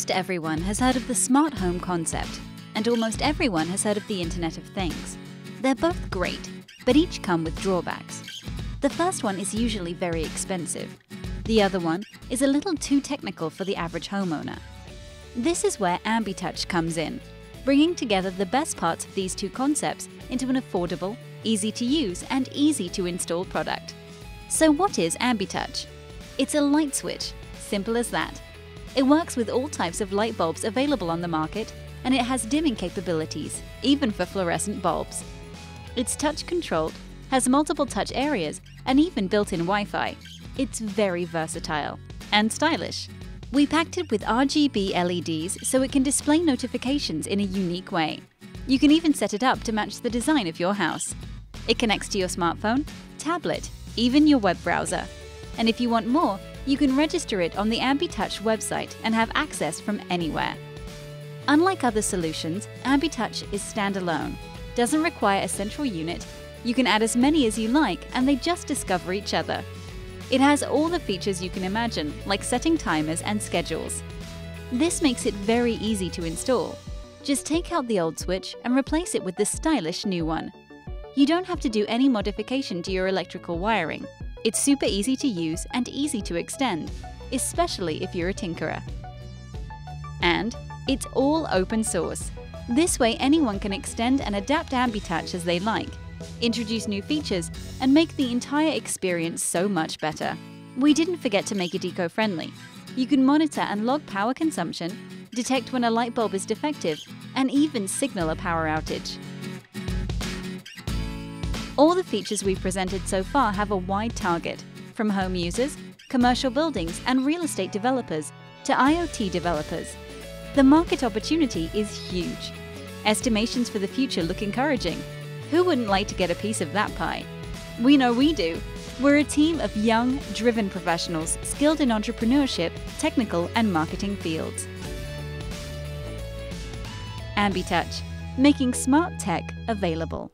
Almost everyone has heard of the smart home concept, and almost everyone has heard of the Internet of Things. They're both great, but each come with drawbacks. The first one is usually very expensive. The other one is a little too technical for the average homeowner. This is where AmbiTouch comes in, bringing together the best parts of these two concepts into an affordable, easy to use, and easy to install product. So, what is AmbiTouch? It's a light switch, simple as that. It works with all types of light bulbs available on the market, and it has dimming capabilities, even for fluorescent bulbs. It's touch controlled, has multiple touch areas, and even built in Wi Fi. It's very versatile and stylish. We packed it with RGB LEDs so it can display notifications in a unique way. You can even set it up to match the design of your house. It connects to your smartphone, tablet, even your web browser. And if you want more, you can register it on the AmbiTouch website and have access from anywhere. Unlike other solutions, AmbiTouch is standalone, doesn't require a central unit, you can add as many as you like and they just discover each other. It has all the features you can imagine, like setting timers and schedules. This makes it very easy to install. Just take out the old switch and replace it with the stylish new one. You don't have to do any modification to your electrical wiring. It's super easy to use and easy to extend, especially if you're a tinkerer. And it's all open source. This way anyone can extend and adapt AmbiTouch as they like, introduce new features, and make the entire experience so much better. We didn't forget to make it eco-friendly. You can monitor and log power consumption, detect when a light bulb is defective, and even signal a power outage. All the features we've presented so far have a wide target, from home users, commercial buildings and real estate developers to IoT developers. The market opportunity is huge. Estimations for the future look encouraging. Who wouldn't like to get a piece of that pie? We know we do. We're a team of young, driven professionals skilled in entrepreneurship, technical, and marketing fields. AmbiTouch, making smart tech available.